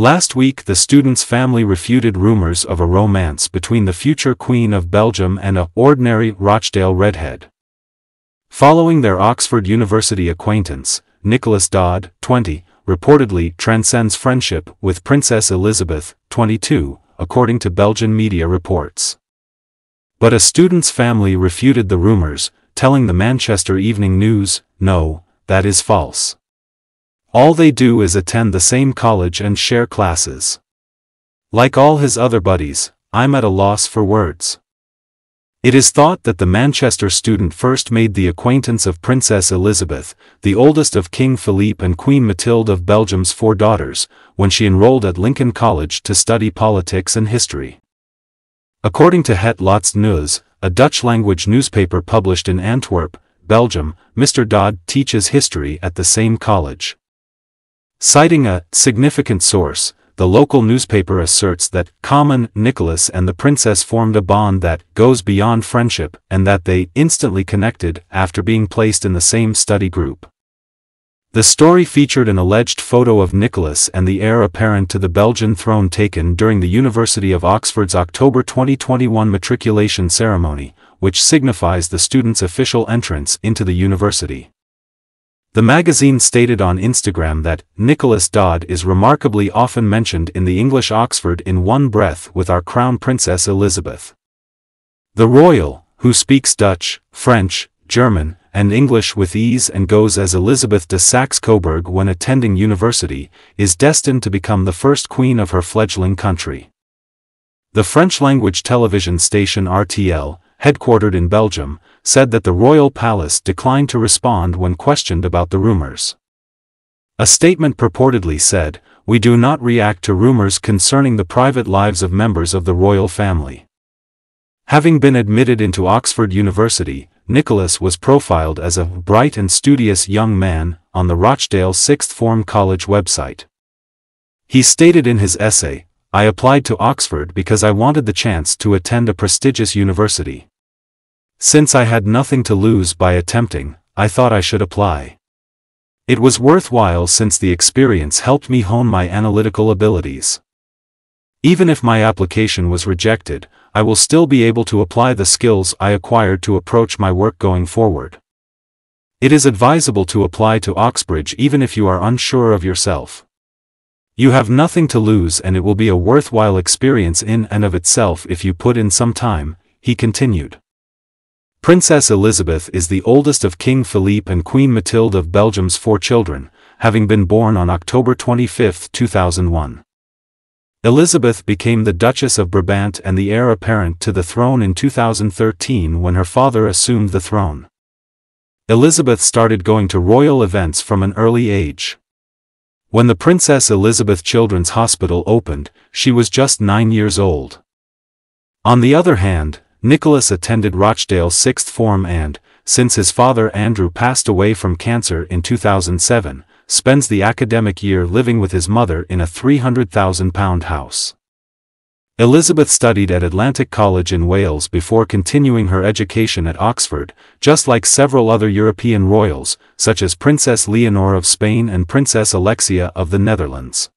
Last week the student's family refuted rumors of a romance between the future Queen of Belgium and a ordinary Rochdale redhead. Following their Oxford University acquaintance, Nicholas Dodd, 20, reportedly transcends friendship with Princess Elisabeth, 22, according to Belgian media reports. But a student's family refuted the rumors, telling the Manchester Evening News, no, that is false. All they do is attend the same college and share classes. Like all his other buddies, I'm at a loss for words. It is thought that the Manchester student first made the acquaintance of Princess Elisabeth, the oldest of King Philippe and Queen Mathilde of Belgium's four daughters, when she enrolled at Lincoln College to study politics and history. According to Het Laatste Nieuws, a Dutch-language newspaper published in Antwerp, Belgium, Mr. Dodd teaches history at the same college. Citing a significant source, the local newspaper asserts that Common Nicholas and the princess formed a bond that goes beyond friendship and that they instantly connected after being placed in the same study group. The story featured an alleged photo of Nicholas and the heir apparent to the Belgian throne taken during the University of Oxford's October 2021 matriculation ceremony, which signifies the student's official entrance into the university. The magazine stated on Instagram that Nicholas Dodd is remarkably often mentioned in the English Oxford in one breath with our Crown Princess Elisabeth. The royal, who speaks Dutch, French, German, and English with ease and goes as Elisabeth de Saxe-Coburg when attending university, is destined to become the first queen of her fledgling country. The French-language television station RTL, headquartered in Belgium, said that the royal palace declined to respond when questioned about the rumors. A statement purportedly said, We do not react to rumors concerning the private lives of members of the royal family. Having been admitted into Oxford University, Nicholas was profiled as a bright and studious young man on the Rochdale Sixth Form College website. He stated in his essay, I applied to Oxford because I wanted the chance to attend a prestigious university. Since I had nothing to lose by attempting, I thought I should apply. It was worthwhile since the experience helped me hone my analytical abilities. Even if my application was rejected, I will still be able to apply the skills I acquired to approach my work going forward. It is advisable to apply to Oxbridge even if you are unsure of yourself. You have nothing to lose and it will be a worthwhile experience in and of itself if you put in some time, he continued. Princess Elisabeth is the oldest of King Philippe and Queen Mathilde of Belgium's four children, having been born on October 25, 2001. Elisabeth became the Duchess of Brabant and the heir apparent to the throne in 2013 when her father assumed the throne. Elisabeth started going to royal events from an early age. When the Princess Elisabeth Children's Hospital opened, she was just nine years old. On the other hand, Nicholas attended Rochdale Sixth Form and, since his father Andrew passed away from cancer in 2007, spends the academic year living with his mother in a £300,000 house. Elisabeth studied at Atlantic College in Wales before continuing her education at Oxford, just like several other European royals, such as Princess Leonor of Spain and Princess Alexia of the Netherlands.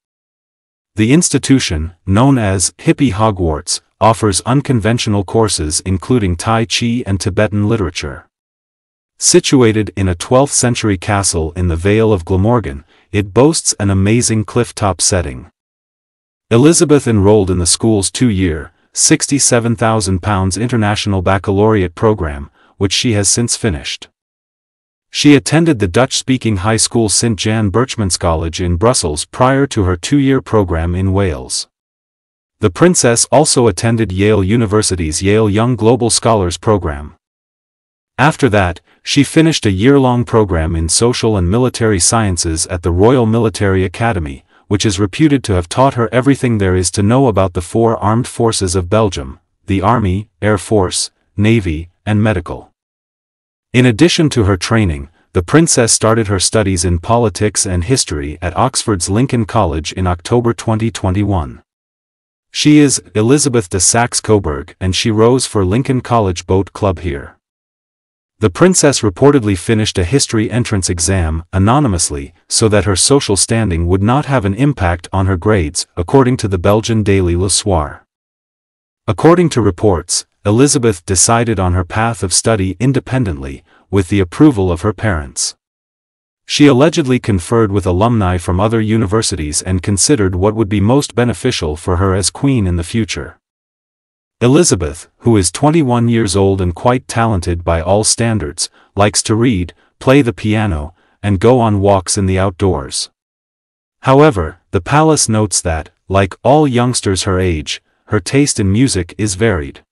The institution, known as Hippie Hogwarts, offers unconventional courses including Tai Chi and Tibetan literature. Situated in a 12th-century castle in the Vale of Glamorgan, it boasts an amazing cliff-top setting. Elisabeth enrolled in the school's two-year, £67,000 international baccalaureate program, which she has since finished. She attended the Dutch-speaking high school St. Jan Berchmans College in Brussels prior to her two-year program in Wales. The princess also attended Yale University's Yale Young Global Scholars Program. After that, she finished a year-long program in social and military sciences at the Royal Military Academy, which is reputed to have taught her everything there is to know about the four armed forces of Belgium, the Army, Air Force, Navy, and Medical. In addition to her training, the princess started her studies in politics and history at Oxford's Lincoln College in October 2021. She is Elisabeth de Saxe-Coburg and she rows for Lincoln College Boat Club here. The princess reportedly finished a history entrance exam anonymously so that her social standing would not have an impact on her grades, according to the Belgian daily Le Soir. According to reports, Elisabeth decided on her path of study independently, with the approval of her parents. She allegedly conferred with alumni from other universities and considered what would be most beneficial for her as queen in the future. Elisabeth, who is 21 years old and quite talented by all standards, likes to read, play the piano, and go on walks in the outdoors. However, the palace notes that, like all youngsters her age, her taste in music is varied.